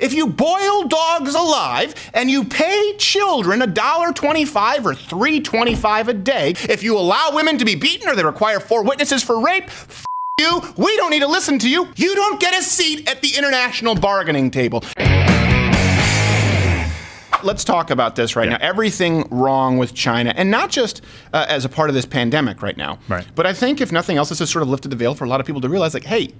If you boil dogs alive and you pay children $1.25 or $3.25 a day, if you allow women to be beaten or they require four witnesses for rape, f- you, we don't need to listen to you. You don't get a seat at the international bargaining table. Let's talk about this right Yeah. now. Everything wrong with China, and not just uh, as a part of this pandemic right now. Right. But I think, if nothing else, this has sort of lifted the veil for a lot of people to realize, like, hey,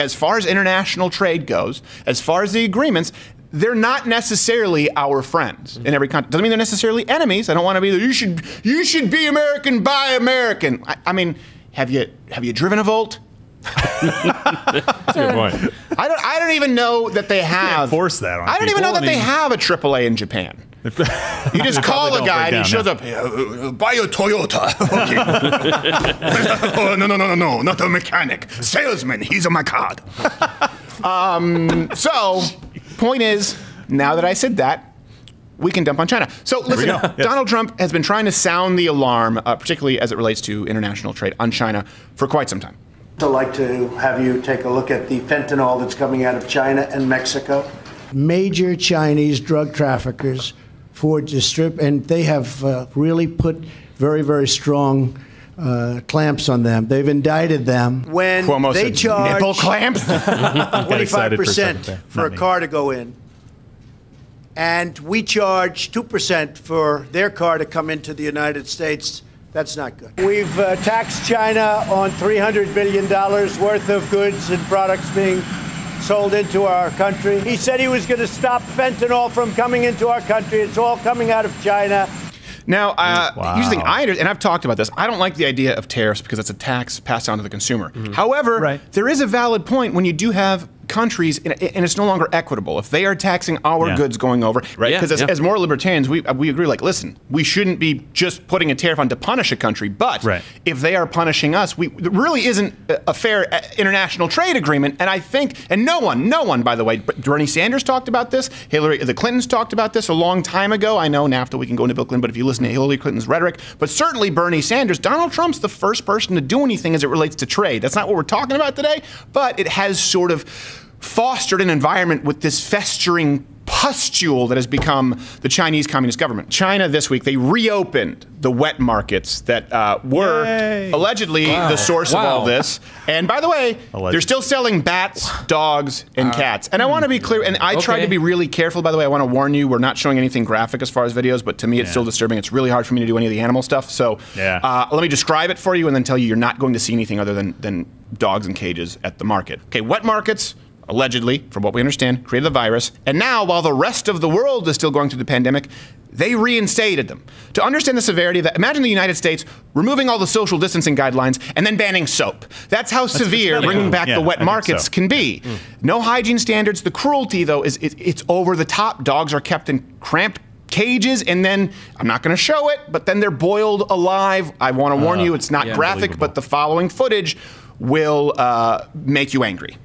as far as international trade goes, as far as the agreements, they're not necessarily our friends in every country. Doesn't mean they're necessarily enemies. I don't want to be the, you should you should be American, buy American. I, I mean, have you have you driven a Volt? That's a good point. I don't I don't even know that they have force that on I don't even know that I they have a AAA in Japan. You just call a guy and he down, shows up. "Hey, uh, uh, buy a Toyota. Okay. oh, no, no, no, no, no, not a mechanic. Salesman. He's on my card. um, so, point is, now that I said that, we can dump on China. So listen, go. Yes. Donald Trump has been trying to sound the alarm, uh, particularly as it relates to international trade on China, for quite some time. I'd like to have you take a look at the fentanyl that's coming out of China and Mexico. major Chinese drug traffickers for distrib, and they have uh, really put very, very strong uh, clamps on them. They've indicted them when Cuomo they charge nipple clamps. twenty-five excited for a second percent for a me. car to go in, and we charge two percent for their car to come into the United States. That's not good. We've uh, taxed China on $300 billion worth of goods and products being sold into our country. He said he was going to stop fentanyl from coming into our country. It's all coming out of China. Now, uh, Wow. here's the thing. I under- and I've talked about this. I don't like the idea of tariffs because it's a tax passed on to the consumer. However, Right. there is a valid point when you do have countries, and, and it's no longer equitable. If they are taxing our Yeah. goods going over, right? Yeah, Because as, yeah. as more libertarians, we, we agree. Like, listen, we shouldn't be just putting a tariff on to punish a country, but Right. if they are punishing us, we there really isn't a a fair uh, international trade agreement. And I think, and no one, no one, by the way, Bernie Sanders talked about this. Hillary, the Clintons talked about this a long time ago. I know NAFTA, we can go into Bill Clinton, but if you listen to Hillary Clinton's rhetoric, but certainly Bernie Sanders, Donald Trump's the first person to do anything as it relates to trade. That's not what we're talking about today, but it has sort of fostered an environment with this festering pustule that has become the Chinese Communist government. China this week, they reopened the wet markets that uh, were Yay. allegedly the source of all this. And by the way, Alleged. they're still selling bats, dogs, and cats. And I want to be clear, and I tried to be really careful, by the way. I want to warn you, we're not showing anything graphic as far as videos, but to me, it's Yeah. still disturbing. It's really hard for me to do any of the animal stuff. So Yeah. uh, let me describe it for you and then tell you you're not going to see anything other than, than dogs in cages at the market. Okay, wet markets allegedly, from what we understand, created the virus. And now, while the rest of the world is still going through the pandemic, they reinstated them. To understand the severity of that, imagine the United States removing all the social distancing guidelines and then banning soap. That's how severe kinda bringing back Yeah, the wet think markets so. can be. No hygiene standards. The cruelty, though, is it, it's over the top. Dogs are kept in cramped cages and then I'm not going to show it, but then they're boiled alive. I want to warn you, it's not yeah. graphic, but the following footage will uh, make you angry.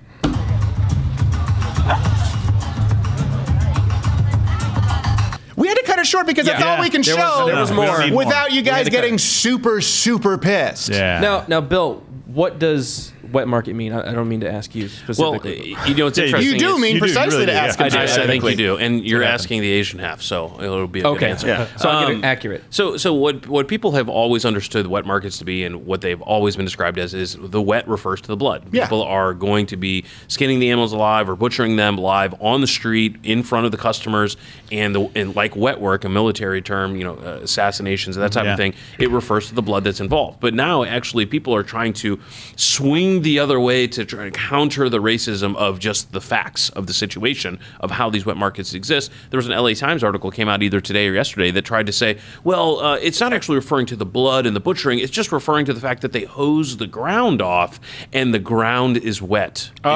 We had to cut it short because that's Yeah. all we can There show was- there was No, we more. without you guys getting super, super pissed. Yeah. Now, now, Bill, what does wet market mean? I, I don't mean to ask you Well, specifically. you know, it's Yeah, you interesting. You do is- mean You do, precisely really to do, ask yeah. him I, I think specifically. you do, and you're happened? asking the Asian half, so it'll be a Okay. good answer. Yeah. So I'll get Um, it accurate. So, so what what people have always understood wet markets to be, and what they've always been described as, is the wet refers to the blood. Yeah. People are going to be skinning the animals alive or butchering them live on the street in front of the customers, and the and like wet work, a military term, you know, uh, assassinations and that type Yeah. of thing. It refers to the blood that's involved. But now, actually, people are trying to swing the other way to try to counter the racism of just the facts of the situation of how these wet markets exist. There was an LA Times article came out either today or yesterday that tried to say, well, uh, it's not actually referring to the blood and the butchering. It's just referring to the fact that they hose the ground off and the ground is wet. Oh,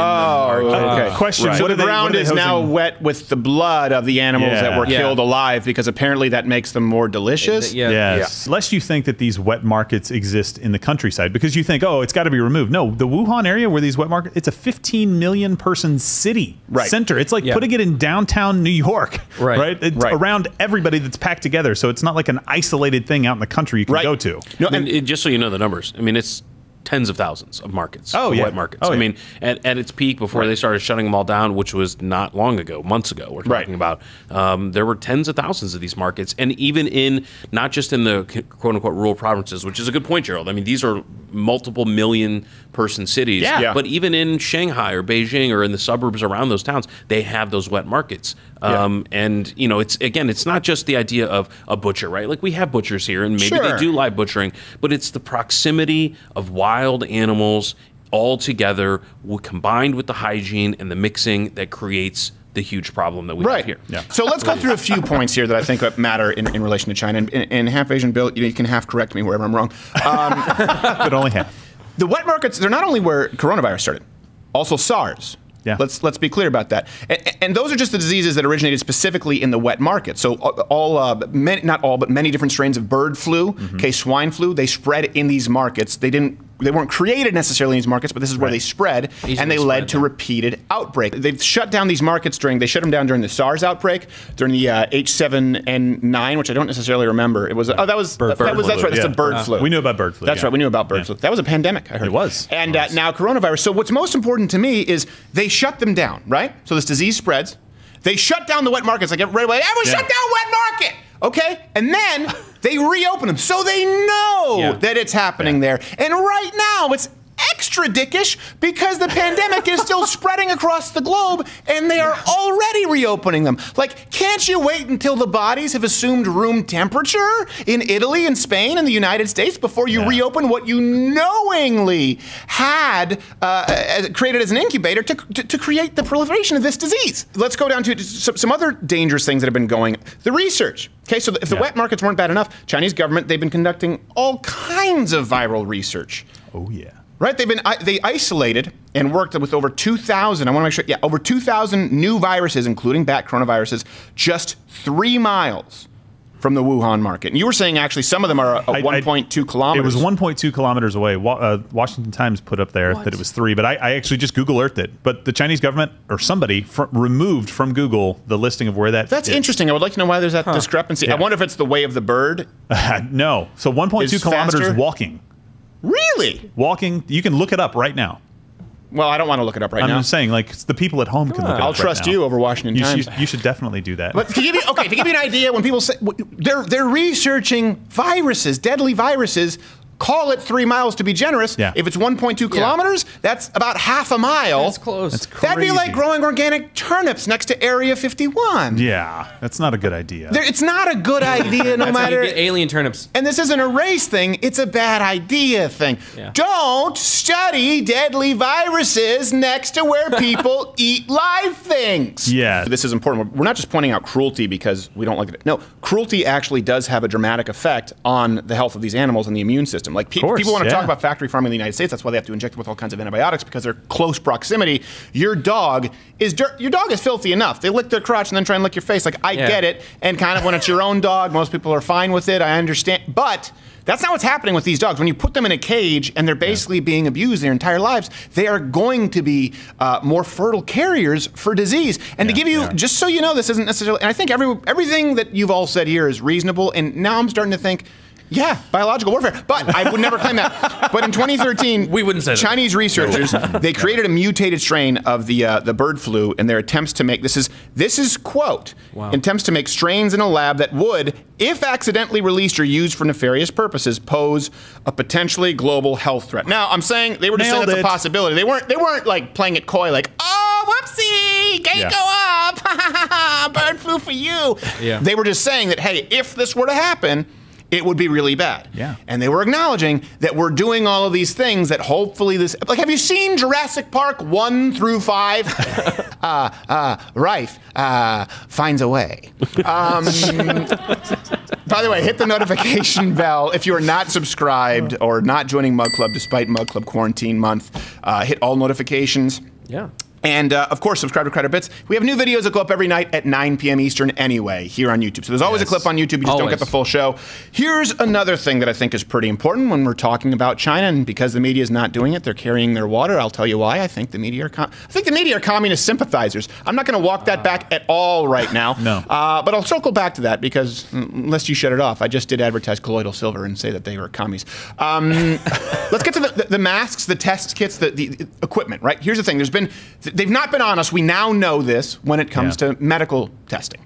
market. okay. Question, So what the they- ground is now wet with the blood of the animals Yeah. that were Yeah. killed alive because apparently that makes them more delicious. yeah. Yes. Lest you think that these wet markets exist in the countryside because you think, oh, it's got to be removed. No, the Wuhan area where these wet markets, it's a 15 million person city Right. center. It's like Yeah. putting it in downtown New York, Right. Right? It's Right. around everybody that's packed together. So it's not like an isolated thing out in the country you can Right. go to. No, And and just so you know the numbers, I mean, it's tens of thousands of markets. Oh, of yeah. wet markets. Oh, I yeah. mean, at, at its peak before they started shutting them all down, which was not long ago, months ago. We're Right. talking about. Um, there were tens of thousands of these markets, and even in not just in the quote unquote rural provinces, which is a good point, Gerald. I mean, these are multiple million person cities. Yeah. Yeah. But even in Shanghai or Beijing or in the suburbs around those towns, they have those wet markets. Um, And you know, it's again, it's not just the idea of a butcher, right? Like we have butchers here, and maybe Sure. they do live butchering, but it's the proximity of wild animals all together, combined with the hygiene and the mixing, that creates the huge problem that we have Right. here. Yeah. So let's go through a few points here that I think matter in, in relation to China. And, and, and half Asian Bill, you, know, you can half correct me wherever I'm wrong. Um, but only half. the wet markets, they're not only where coronavirus started, also SARS. Yeah. Let's let's be clear about that. And, and those are just the diseases that originated specifically in the wet market. So all, uh, many, not all, but many different strains of bird flu, Mm-hmm. okay, swine flu, they spread in these markets. They didn't. They weren't created necessarily in these markets, but this is where Right. they spread, Easily and they led spread, to repeated outbreak. They've shut down these markets during. They shut them down during the SARS outbreak, during the uh, H7N9, which I don't necessarily remember. It was oh that was Bird- that bird was that's flu, right. That's yeah. a bird Uh, flu. we knew about bird flu, That's yeah. right. We knew about bird Yeah. flu. That was a pandemic. I heard It was. And It uh, now coronavirus. So what's most important to me is they shut them down, right? So this disease spreads. They shut down the wet markets like right away. Everyone shut down wet market. Okay, and then they reopen them, so they know Yeah. that it's happening there. And right now, it's extra dickish because the pandemic is still spreading across the globe, and they are already reopening them. Like, can't you wait until the bodies have assumed room temperature in Italy and Spain and the United States before you Yeah. reopen what you knowingly had uh, created as an incubator to, to, to create the proliferation of this disease. Let's go down to some, some other dangerous things that have been going. The research. Okay, so if the Yeah. wet markets weren't bad enough, Chinese government they've been conducting all kinds of viral research. Oh yeah. Right? They've been they isolated and worked with over 2,000. I want to make sure. Yeah, over 2,000 new viruses, including bat coronaviruses, just three miles from the Wuhan market. And you were saying actually some of them are uh, I- I- 1.2 kilometers. It was 1.2 kilometers away. Wa- uh, Washington Times put up there that it was three, but I, I actually just Google Earthed it. But the Chinese government or somebody fr- removed from Google the listing of where that. That's is. interesting. I would like to know why there's that discrepancy. I wonder if it's the way of the bird. no, so 1.2 kilometers faster? walking. Really? Walking. You can look it up right now. Well, I don't want to look it up right now. I'm now. just saying, like the people at home can look it up. I'll right trust now. you over Washington You, Times. should- you should definitely do that. But to give you okay, to give you an idea, when people say they're they're researching viruses, deadly viruses, call it three miles to be generous. Yeah. If it's 1.2 kilometers, that's about half a mile. That's close. That's That'd be like growing organic turnips next to Area 51. yeah, that's not a good idea. There- It's not a good idea, no That's how you matter. get alien turnips. And this isn't a race thing, it's a bad idea thing. Yeah. Don't study deadly viruses next to where people eat live things. Yeah. This is important. We're not just pointing out cruelty because we don't like it. No, cruelty actually does have a dramatic effect on the health of these animals and the immune system. Like pe- course, people want to yeah. talk about factory farming in the United States. That's why they have to inject it with all kinds of antibiotics because they're close proximity. Your dog is dirt. Your dog is filthy enough. They lick their crotch and then try and lick your face. Like I Yeah. get it. And kind of when it's your own dog, most people are fine with it. I understand. But that's not what's happening with these dogs. When you put them in a cage and they're basically being abused their entire lives, they are going to be uh, more fertile carriers for disease. And to give you, are. just so you know, this isn't necessarily, and I think every, everything that you've all said here is reasonable. And now I'm starting to think, yeah, biological warfare. But I would never claim that. But in 2013, We wouldn't say that. Chinese researchers they created a mutated strain of the uh, the bird flu in their attempts to make this is this is quote attempts to make strains in a lab that would, if accidentally released or used for nefarious purposes, pose a potentially global health threat. Now I'm saying they were just saying Nailed that's a possibility. They weren't they weren't like playing it coy like oh whoopsie gate Yeah. go up bird flu for you. Yeah. They were just saying that hey if this were to happen. It would be really bad. Yeah. And they were acknowledging that we're doing all of these things that hopefully this. Like, have you seen Jurassic Park 1 through 5? uh, uh, Rife uh, finds a way. Um, by the way, hit the notification bell if you are not subscribed or not joining Mug Club despite Mug Club quarantine month. Uh, hit all notifications. Yeah. And uh, of course, subscribe to Crowder Bits. We have new videos that go up every night at 9 p.m. Eastern anyway here on YouTube. So there's always Yes. a clip on YouTube. You just don't get the full show. Here's another thing that I think is pretty important when we're talking about China, and because the media is not doing it, they're carrying their water. I'll tell you why. I think the media are. Com- I think the media are communist sympathizers. I'm not going to walk that back at all right now. No. Uh, but I'll circle back to that because mm, unless you shut it off, I just did advertise colloidal silver and say that they were commies. Um, let's get to the, the, the masks, the test kits, the, the equipment. Right. Here's the thing. There's been they've not been honest. We now know this when it comes Yeah. to medical testing.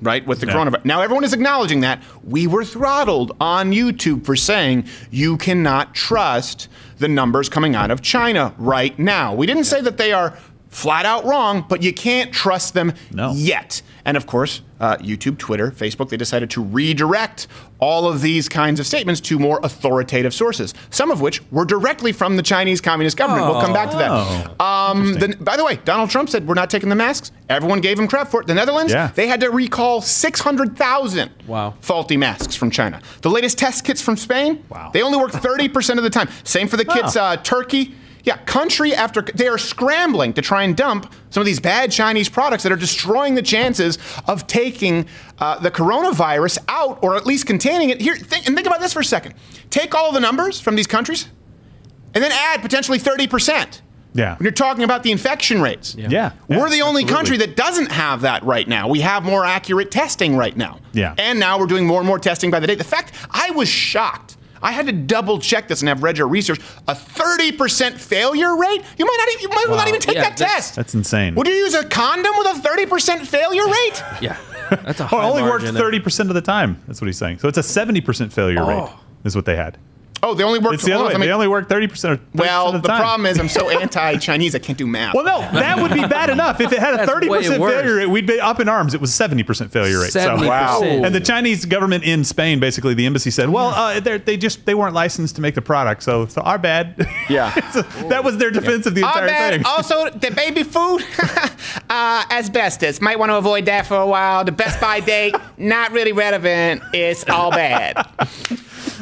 Right with the Yeah. coronavirus. Now everyone is acknowledging that we were throttled on YouTube for saying you cannot trust the numbers coming out of China right now. We didn't say that they are flat out wrong, but you can't trust them No. yet. And of course, uh, YouTube, Twitter, Facebook, they decided to redirect all of these kinds of statements to more authoritative sources, some of which were directly from the Chinese Communist government. we'll come back to that. Oh. Um, the, by the way, Donald Trump said we're not taking the masks. Everyone gave him crap for it. The Netherlands, Yeah. they had to recall 600,000 Wow. faulty masks from China. The latest test kits from Spain, Wow. they only work 30% of the time. Same for the kits, Wow. uh, Turkey. Yeah, country after they are scrambling to try and dump some of these bad Chinese products that are destroying the chances of taking uh, the coronavirus out or at least containing it. Here, think, and think about this for a second. Take all the numbers from these countries, and then add potentially 30%. Yeah. When you're talking about the infection rates. Yeah. Yeah. We're the only absolutely. country that doesn't have that right now. We have more accurate testing right now. Yeah. And now we're doing more and more testing by the day. The fact I was shocked. I had to double check this and have read your research. A 30% failure rate? You might not even, you might Wow. not even take Yeah, that that's- test. That's insane. Would you use a condom with a 30% failure rate? Yeah, that's a Oh, high it only worked thirty percent of the time. That's what he's saying. So it's a seventy percent failure oh. rate. Is what they had. Oh, they only work It's the other way. I mean- They only work thirty percent. Well, of the, Well, the, time. problem is I'm so anti-Chinese I can't do math. Well, no, that would be bad enough. If it had a thirty percent failure rate, we'd be up in arms. It was seventy percent failure rate. 70%. Wow. And the Chinese government in Spain, basically, the embassy said, "Well, uh, they're- they just they weren't licensed to make the product, so so our bad." Yeah. So that was their defense of the Our entire bad. thing. Also, the baby food, uh, asbestos. Might want to avoid that for a while. The Best Buy date, not really relevant. It's all bad.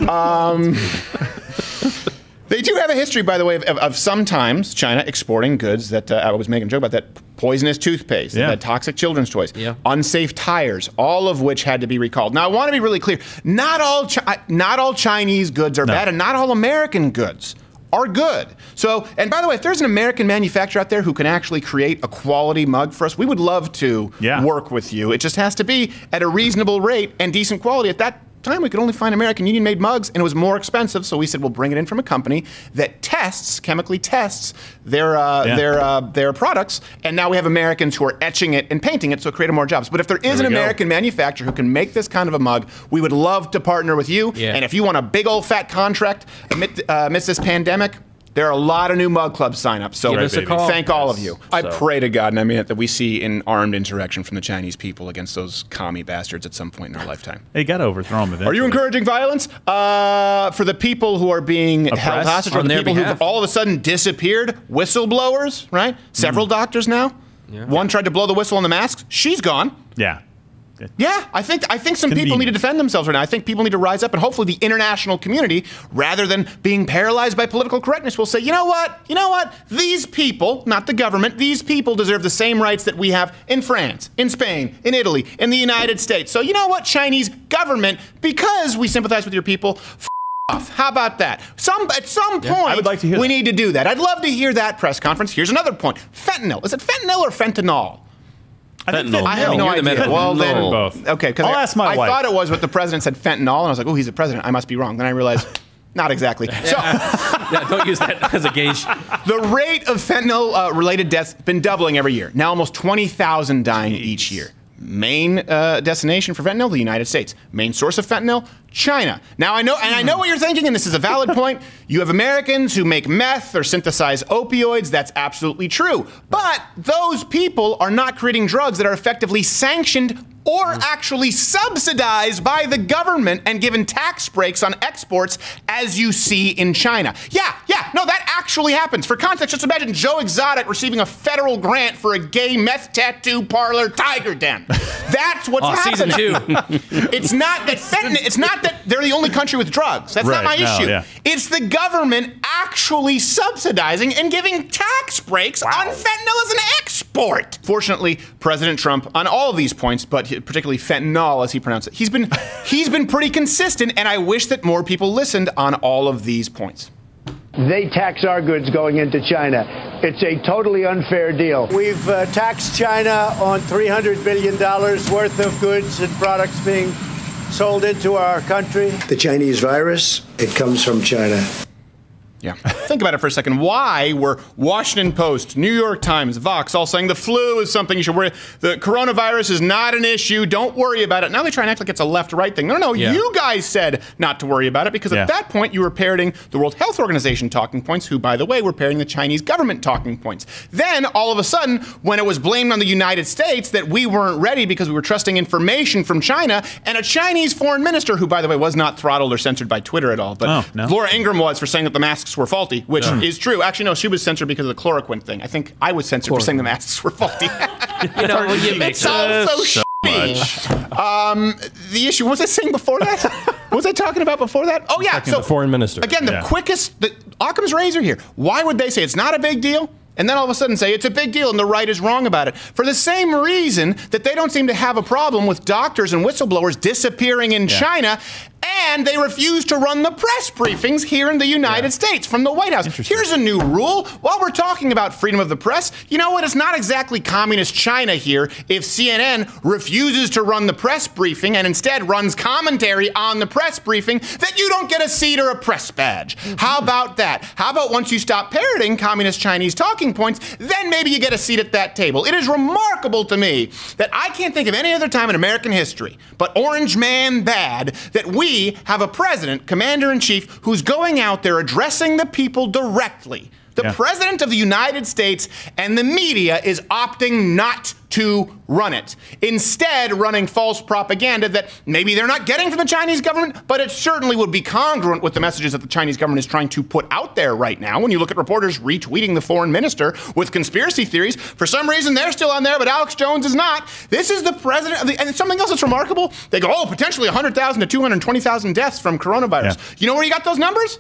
Um, they do have a history, by the way, of, of, sometimes China exporting goods that uh, I was making a joke about that poisonous toothpaste, Yeah. that toxic children's toys, Yeah. unsafe tires, all of which had to be recalled. Now, I want to be really clear: not all Chi- not all Chinese goods are No. bad, and not all American goods are good. So, and by the way, if there's an American manufacturer out there who can actually create a quality mug for us, we would love to Yeah. work with you. It just has to be at a reasonable rate and decent quality. At that time, we could only find American Union made mugs, and it was more expensive. So we said we'll bring it in from a company that tests, chemically tests their uh, Yeah. their uh, their products. And now we have Americans who are etching it and painting it, so create more jobs. But if there is There an we go. American manufacturer who can make this kind of a mug, we would love to partner with you. Yeah. And if you want a big old fat contract amid, uh, amidst this pandemic. There are a lot of new mug club signups, so Give us a call. thank all of you. I pray to God, and I mean it, that we see an armed insurrection from the Chinese people against those commie bastards at some point in our lifetime. They got to overthrow them. eventually. Are you encouraging violence uh, for the people who are being held hostage, or the people who've behalf. all of a sudden disappeared? Whistleblowers, right? Several Hmm. doctors now. One tried to blow the whistle on the masks. She's gone. Yeah. Yeah, I think I think some people need to defend themselves right now. I think people need to rise up, and hopefully the international community, rather than being paralyzed by political correctness, will say, you know what, you know what, these people, not the government, these people deserve the same rights that we have in France, in Spain, in Italy, in the United States. So you know what, Chinese government, because we sympathize with your people. F- off. How about that? Some at some point, I would like to hear we that. need to do that. I'd love to hear that press conference. Here's another point: fentanyl. Is it fentanyl or fentanyl? Fentanyl. I have no idea. medical- Well, then, Fentanyl. Both. Okay, because I'll I, ask my I wife. thought it was what the president said fentanyl, and I was like, oh, he's the president. I must be wrong. Then I realized, not exactly. So Yeah, don't use that as a gauge. the rate of fentanyl-related deaths has been doubling every year. Now almost 20,000 dying each year. Main uh, destination for fentanyl, the United States. Main source of fentanyl, China. Now I know, and I know hmm. what you're thinking, and this is a valid point. You have Americans who make meth or synthesize opioids. That's absolutely true. But those people are not creating drugs that are effectively sanctioned or actually subsidized by the government and given tax breaks on exports as you see in China. Yeah, yeah, no, that actually happens. For context, just imagine Joe Exotic receiving a federal grant for a gay meth tattoo parlor tiger den. That's what's Oh, happening. season two. It's not that fentanyl, it's not that they're the only country with drugs. That's not my no, issue. yeah. It's the government actually subsidizing and giving tax breaks on fentanyl as an export. Fortunately, President Trump on all of these points, but particularly fentanyl as he pronounced it, he's been he's been pretty consistent and I wish that more people listened on all of these points. They tax our goods going into China. It's a totally unfair deal. We've uh, taxed China on $300 billion worth of goods and products being sold into our country. The Chinese virus, it comes from China. Yeah. Think about it for a second. Why were Washington Post, New York Times, Vox all saying the flu is something you should worry? The coronavirus is not an issue. Don't worry about it. Now they try and act like it's a left-right thing. No, no, Yeah. you guys said not to worry about it because Yeah. at that point you were parroting the World Health Organization talking points, who, by the way, were parroting the Chinese government talking points. Then all of a sudden, when it was blamed on the United States that we weren't ready because we were trusting information from China, and a Chinese foreign minister, who, by the way, was not throttled or censored by Twitter at all, but Oh, no. Laura Ingraham was for saying that the masks were faulty, which is true. Actually, no, she was censored because of the chloroquine thing. I think I was censored for saying the masks were faulty. You know, well, you make it's all so, shitty. Um, the issue what was I saying before that? what was I talking about before that? Oh yeah, Talking to the foreign minister. Again, the Yeah. quickest. The, Occam's razor here. Why would they say it's not a big deal? And then all of a sudden say it's a big deal and the right is wrong about it. For the same reason that they don't seem to have a problem with doctors and whistleblowers disappearing in China, and they refuse to run the press briefings here in the United States from the White House. Here's a new rule. While we're talking about freedom of the press, you know what? It's not exactly communist China here if CNN refuses to run the press briefing and instead runs commentary on the press briefing that you don't get a seat or a press badge. Mm-hmm. How about that? How about once you stop parroting communist Chinese talking points, then maybe you get a seat at that table? It is remarkable to me that I can't think of any other time in American history, but Orange Man bad, that we have a president, commander in chief, who's going out there addressing the people directly. The Yeah. president of the United States and the media is opting not to run it. Instead, running false propaganda that maybe they're not getting from the Chinese government, but it certainly would be congruent with the messages that the Chinese government is trying to put out there right now. When you look at reporters retweeting the foreign minister with conspiracy theories, for some reason they're still on there, but Alex Jones is not. This is the president of the, and something else that's remarkable. They go, oh, potentially 100,000 to 220,000 deaths from coronavirus. Yeah. You know where you got those numbers?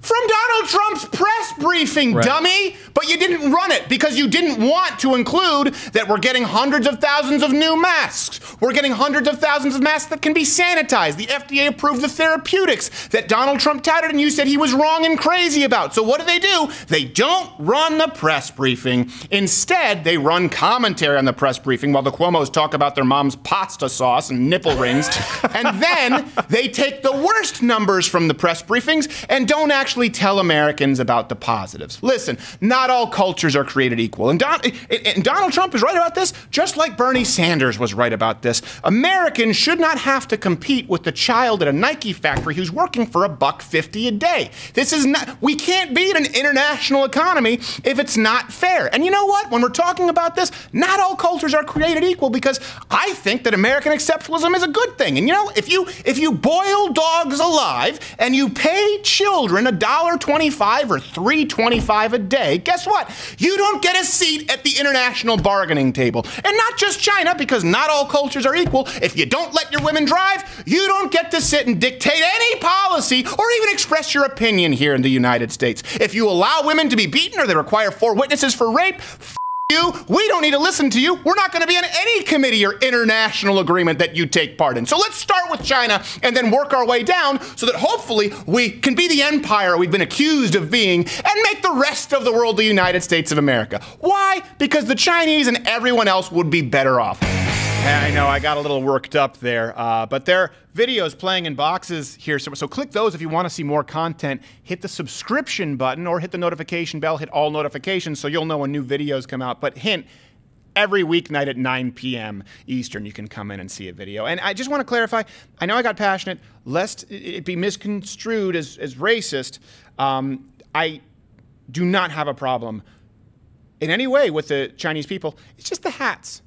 From Donald Trump's press briefing, Right. dummy. But you didn't run it because you didn't want to include that we're getting hundreds of thousands of new masks. We're getting hundreds of thousands of masks that can be sanitized. The FDA approved the therapeutics that Donald Trump touted and you said he was wrong and crazy about. So what do they do? They don't run the press briefing. Instead, they run commentary on the press briefing while the Cuomo's talk about their mom's pasta sauce and nipple rings. and then they take the worst numbers from the press briefings and don't actually tell Americans about the positives. Listen, not all cultures are created equal. And, Don, and Donald Trump is right about this, just like Bernie Sanders was right about this. Americans should not have to compete with the child at a Nike factory who's working for a buck fifty a day. This is not, we can't beat an international economy if it's not fair. And you know what? When we're talking about this, not all cultures are created equal because I think that American exceptionalism is a good thing. And you know, if you if you boil dogs alive and you pay children a dollar twenty-five or three twenty-five a day, guess what? You don't get a seat at the international bargaining table. And not just China, because not all cultures are equal. If you don't let your women drive, you don't get to sit and dictate any policy or even express your opinion here in the United States. If you allow women to be beaten or they require four witnesses for rape, you. We don't need to listen to you. We're not going to be on any committee or international agreement that you take part in. So let's start with China and then work our way down so that hopefully we can be the empire we've been accused of being and make the rest of the world the United States of America. Why? Because the Chinese and everyone else would be better off. I know I got a little worked up there, uh, but there are videos playing in boxes here. So, so click those if you want to see more content. Hit the subscription button or hit the notification bell. Hit all notifications so you'll know when new videos come out. But hint, every weeknight at 9 p.m. Eastern, you can come in and see a video. And I just want to clarify I know I got passionate, lest it be misconstrued as, as racist. Um, I do not have a problem in any way with the Chinese people. It's just the hats.